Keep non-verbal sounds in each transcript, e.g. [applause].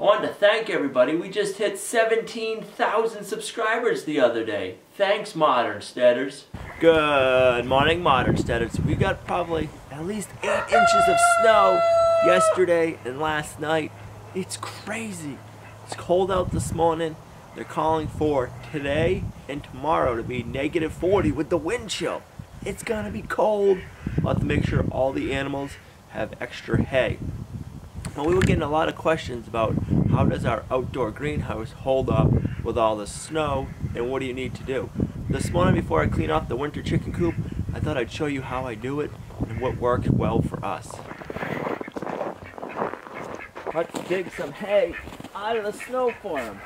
I wanted to thank everybody. We just hit 17,000 subscribers the other day. Thanks, Modern Steaders. Good morning, Modern Steaders. We got probably at least 8 inches of snow yesterday and last night. It's crazy. It's cold out this morning. They're calling for today and tomorrow to be negative 40 with the wind chill. It's gonna be cold. We'll have to make sure all the animals have extra hay. Well, we were getting a lot of questions about how does our outdoor greenhouse hold up with all the snow and what do you need to do. This morning before I clean off the winter chicken coop, I thought I'd show you how I do it and what works well for us. Let's dig some hay out of the snow for them.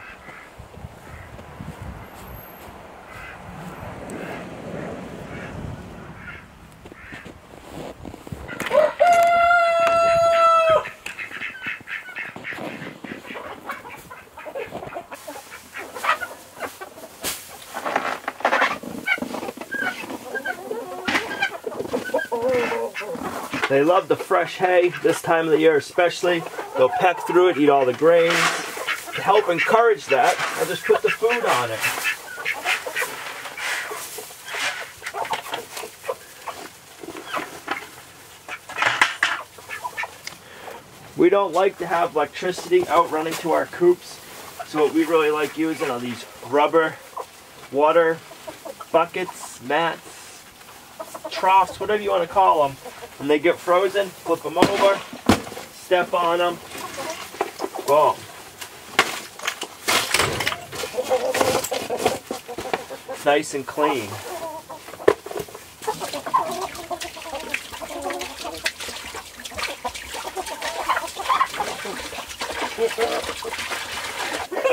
They love the fresh hay this time of the year especially. They'll peck through it, eat all the grains. To help encourage that, I just put the food on it. We don't like to have electricity out running to our coops, so what we really like using are these rubber water buckets, mats, troughs, whatever you want to call them. When they get frozen, flip them over, step on them, boom. Nice and clean.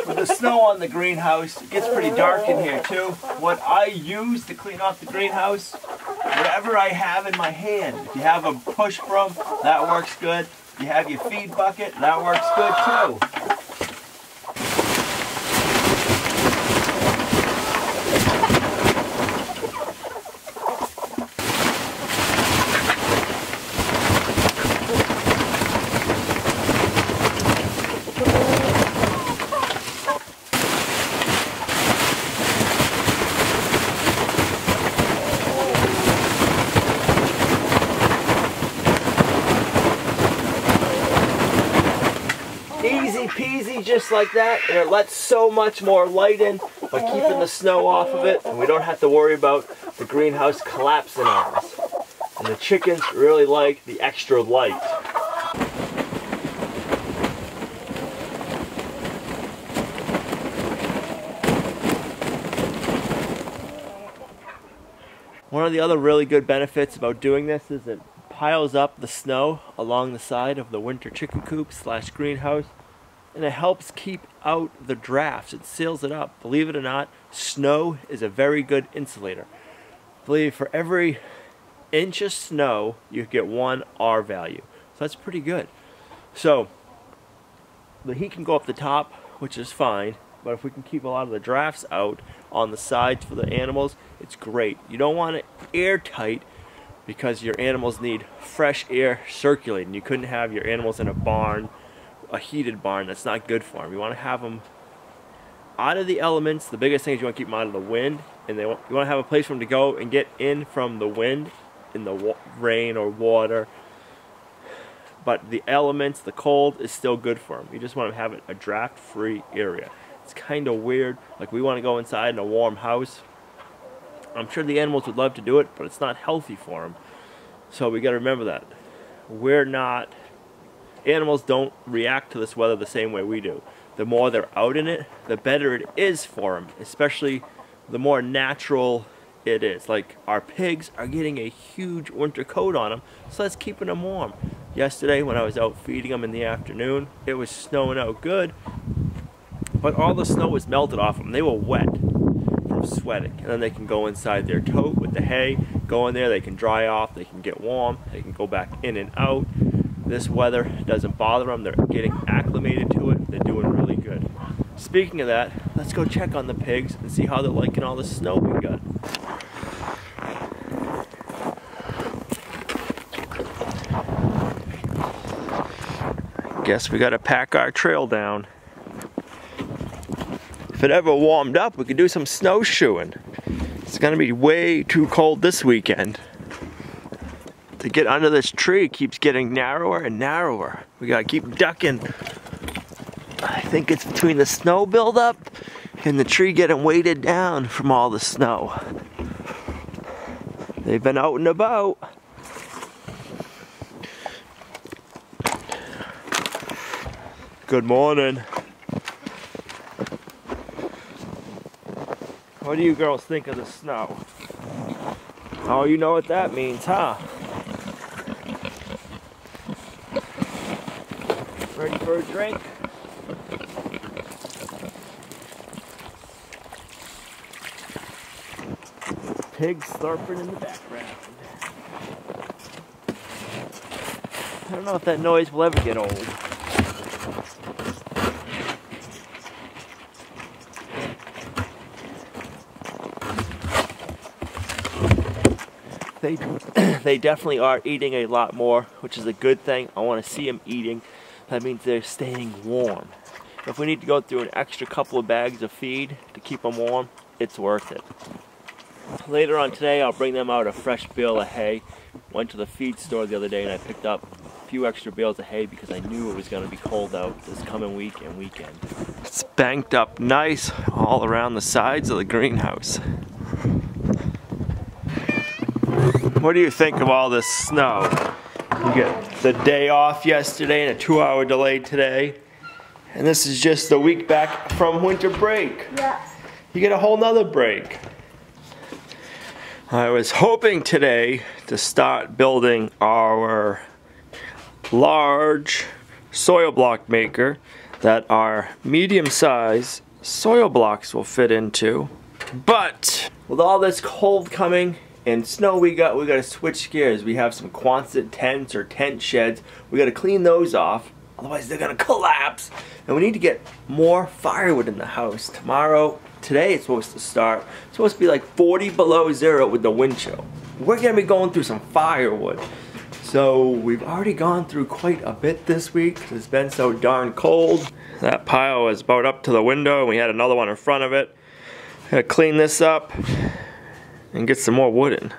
With the snow on the greenhouse, it gets pretty dark in here too. What I use to clean off the greenhouse, whatever I have in my hand. If you have a push broom, that works good. If you have your feed bucket, that works good too. Easy peasy like that and it lets so much more light in by keeping the snow off of it and we don't have to worry about the greenhouse collapsing on us. And the chickens really like the extra light. One of the other really good benefits about doing this is it piles up the snow along the side of the winter chicken coop slash greenhouse and it helps keep out the drafts. It seals it up. Believe it or not, snow is a very good insulator. Believe for every inch of snow, you get one R value. So that's pretty good. So the heat can go up the top, which is fine, but if we can keep a lot of the drafts out on the sides for the animals, it's great. You don't want it airtight because your animals need fresh air circulating. You couldn't have your animals in a barn a heated barn. That's not good for them. You want to have them out of the elements. The biggest thing is you want to keep them out of the wind, and they want, you want to have a place for them to go and get in from the wind, in the rain or water. But the elements, the cold, is still good for them. You just want to have it a draft-free area. It's kind of weird. Like we want to go inside in a warm house. I'm sure the animals would love to do it, but it's not healthy for them. So we got to remember that. We're not animals don't react to this weather the same way we do. The more they're out in it, the better it is for them, especially the more natural it is. Like our pigs are getting a huge winter coat on them, so that's keeping them warm. Yesterday when I was out feeding them in the afternoon, it was snowing out good, but all the snow was melted off them. They were wet from sweating. And then they can go inside their tote with the hay, go in there, they can dry off, they can get warm, they can go back in and out. This weather doesn't bother them. They're getting acclimated to it. They're doing really good. Speaking of that, let's go check on the pigs and see how they're liking all the snow we got. Guess we gotta pack our trail down. If it ever warmed up, we could do some snowshoeing. It's gonna be way too cold this weekend. To get under this tree keeps getting narrower and narrower. We gotta keep ducking. I think it's between the snow buildup and the tree getting weighted down from all the snow. They've been out and about. Good morning. What do you girls think of the snow? Oh, you know what that means, huh? Ready for a drink? Pigs slurping in the background. I don't know if that noise will ever get old. they [clears throat] they definitely are eating a lot more, which is a good thing. I want to see them eating. That means they're staying warm. If we need to go through an extra couple of bags of feed to keep them warm, it's worth it. Later on today, I'll bring them out a fresh bale of hay. Went to the feed store the other day and I picked up a few extra bales of hay because I knew it was going to be cold out this coming week and weekend. It's banked up nice all around the sides of the greenhouse. What do you think of all this snow? Get the day off yesterday and a two hour delay today. And this is just the week back from winter break. Yeah. You get a whole nother break. I was hoping today to start building our large soil block maker that our medium size soil blocks will fit into. But with all this cold coming, and snow we got we got to switch gears. We have some Quonset tents or tent sheds. We got to clean those off otherwise they're gonna collapse. And we need to get more firewood in the house. Tomorrow today it's supposed to start. It's supposed to be like 40 below zero with the wind chill. We're gonna be going through some firewood. So we've already gone through quite a bit this week. It's been so darn cold. That pile was about up to the window we had another one in front of it. Gotta clean this up and get some more wood in.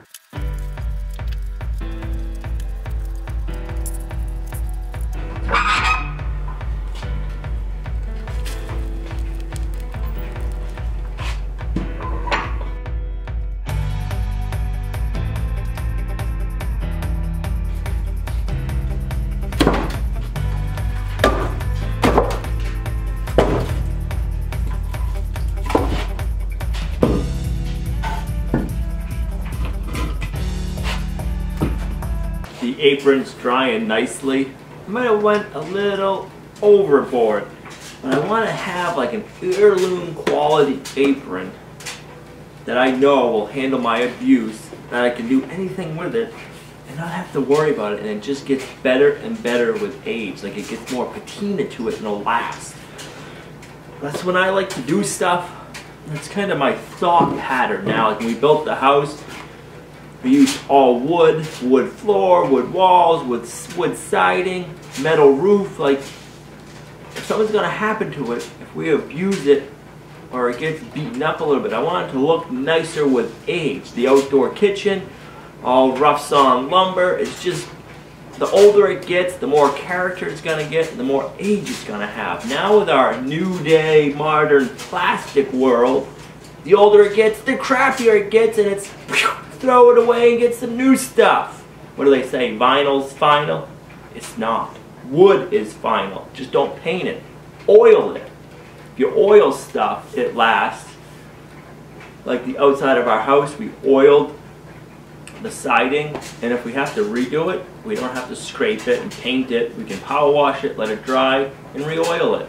Apron's drying nicely. I might have went a little overboard. But I want to have like an heirloom quality apron that I know will handle my abuse, that I can do anything with it and not have to worry about it and it just gets better and better with age. Like it gets more patina to it and it'll last. That's when I like to do stuff. That's kind of my thought pattern now. Like when we built the house, we used all wood, wood floor, wood walls, wood, wood siding, metal roof. Like, if something's going to happen to it, if we abuse it or it gets beaten up a little bit, I want it to look nicer with age. The outdoor kitchen, all rough sawn lumber. It's just, the older it gets, the more character it's going to get, the more age it's going to have. Now with our new day modern plastic world, the older it gets, the crappier it gets, and it's throw it away and get some new stuff. What do they say? Vinyl's final? It's not. Wood is final. Just don't paint it. Oil it. If you oil stuff, it lasts. Like the outside of our house, we oiled the siding, and if we have to redo it, we don't have to scrape it and paint it. We can power wash it, let it dry, and re-oil it.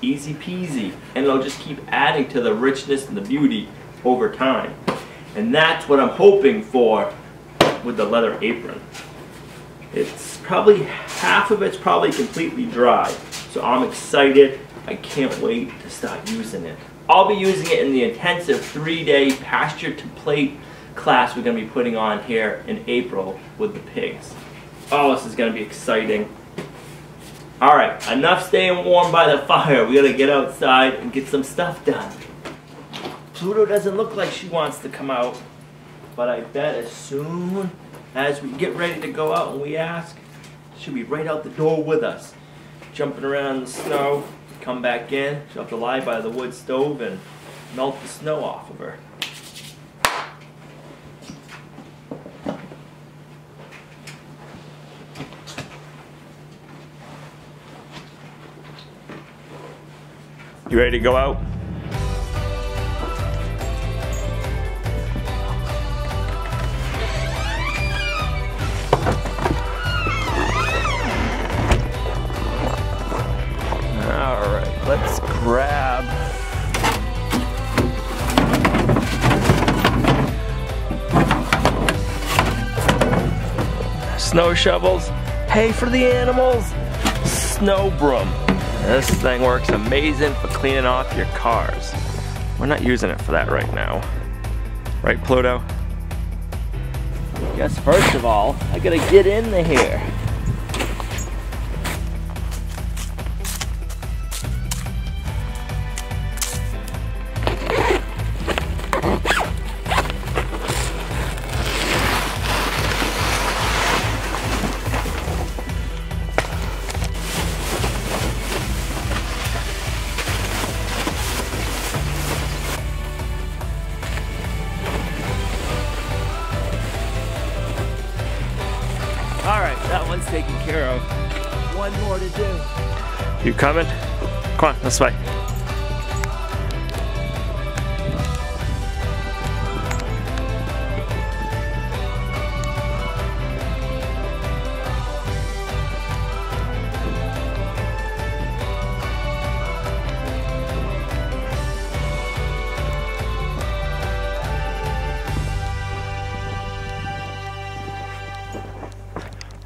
Easy peasy. And it'll just keep adding to the richness and the beauty over time. And that's what I'm hoping for with the leather apron. It's probably, half of it's probably completely dry. So I'm excited. I can't wait to start using it. I'll be using it in the intensive three-day pasture to plate class we're going to be putting on here in April with the pigs. Oh, this is going to be exciting. Alright, enough staying warm by the fire. We gotta get outside and get some stuff done. Pluto doesn't look like she wants to come out, but I bet as soon as we get ready to go out and we ask, she'll be right out the door with us. Jumping around in the snow, come back in, she'll have to lie by the wood stove and melt the snow off of her. You ready to go out? Grab snow shovels, hay for the animals, snow broom. This thing works amazing for cleaning off your cars. We're not using it for that right now. Right, Pluto? Guess first of all, I gotta get in the here. You coming? Come on, this way.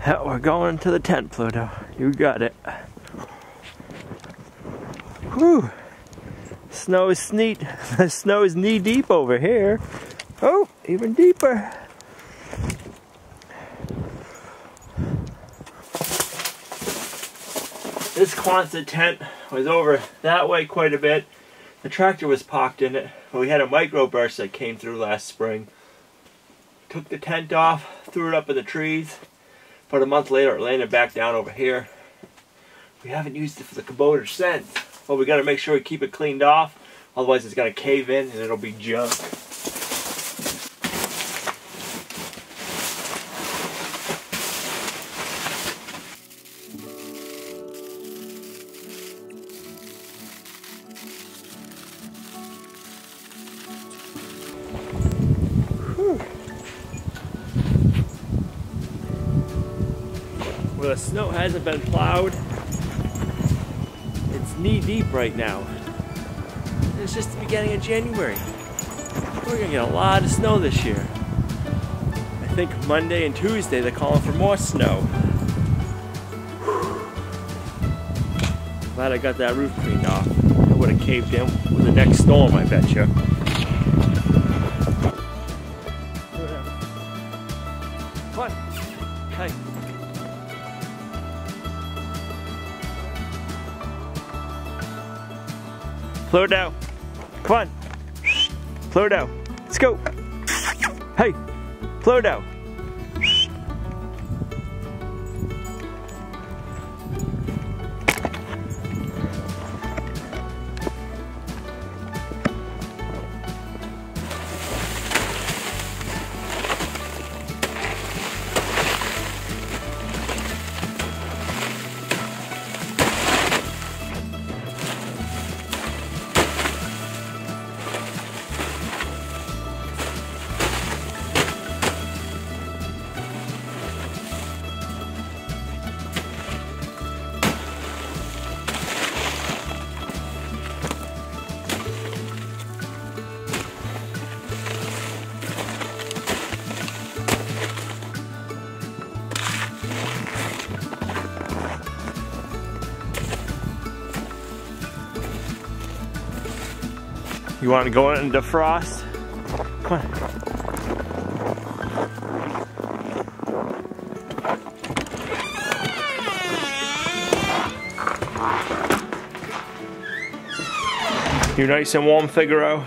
Yeah, we're going to the tent, Pluto. You got it. Whew. Snow is sneet. The [laughs] snow is knee deep over here. Oh, even deeper. This Quonset tent was over that way quite a bit. The tractor was parked in it. We had a microburst that came through last spring. Took the tent off, threw it up in the trees. But a month later, it landed back down over here. We haven't used it for the Kubota since. But we gotta make sure we keep it cleaned off. Otherwise, it's gonna cave in and it'll be junk. where the snow hasn't been plowed. Knee deep right now. It's just the beginning of January. We're gonna get a lot of snow this year. I think Monday and Tuesday they're calling for more snow. Glad I got that roof cleaned off. It would have caved in with the next storm, I bet you. Pluto, come on. Pluto, let's go. Hey, Pluto. You want to go in and defrost? Come on. You're nice and warm, Figaro.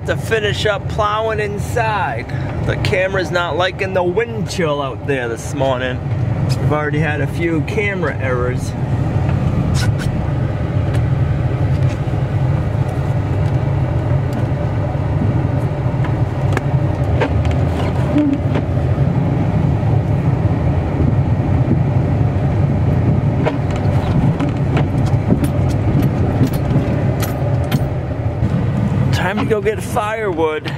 Have to finish up plowing inside. The camera's not liking the wind chill out there this morning. We've already had a few camera errors. Go get firewood.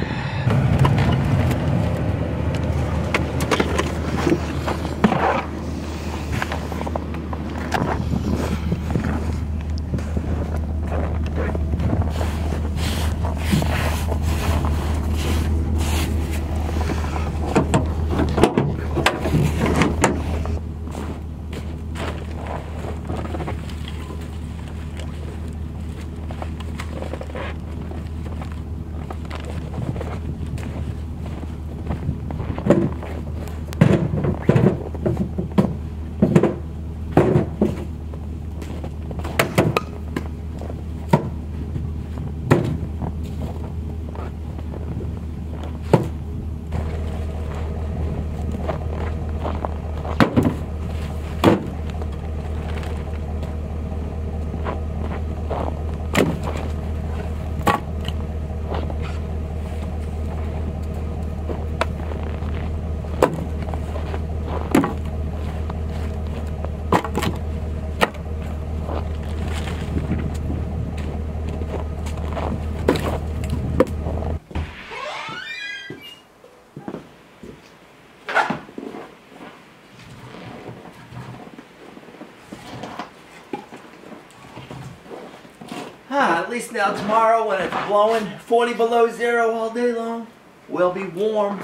Ah, at least now tomorrow when it's blowing 40 below zero all day long, we'll be warm.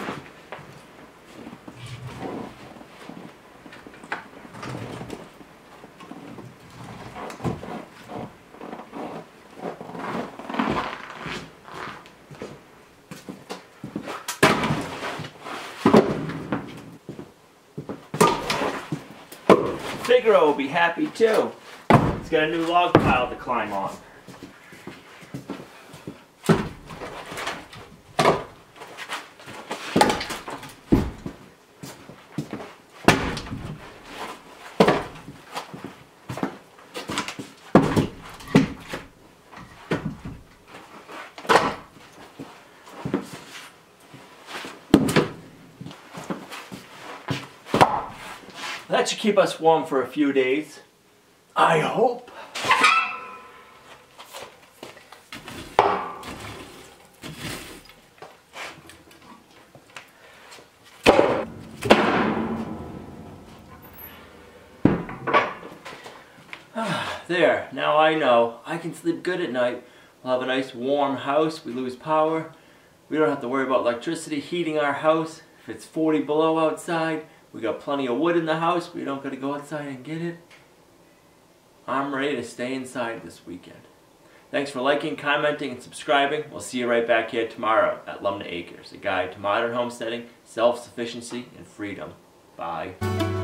Figaro will be happy too. He's got a new log pile to climb on. Should keep us warm for a few days. I hope. Ah, there, now I know. I can sleep good at night. We'll have a nice warm house. We lose power. We don't have to worry about electricity heating our house. If it's 40 below outside, we got plenty of wood in the house. but We don't got to go outside and get it. I'm ready to stay inside this weekend. Thanks for liking, commenting, and subscribing. We'll see you right back here tomorrow at Lumnah Acres, a guide to modern homesteading, self-sufficiency, and freedom. Bye.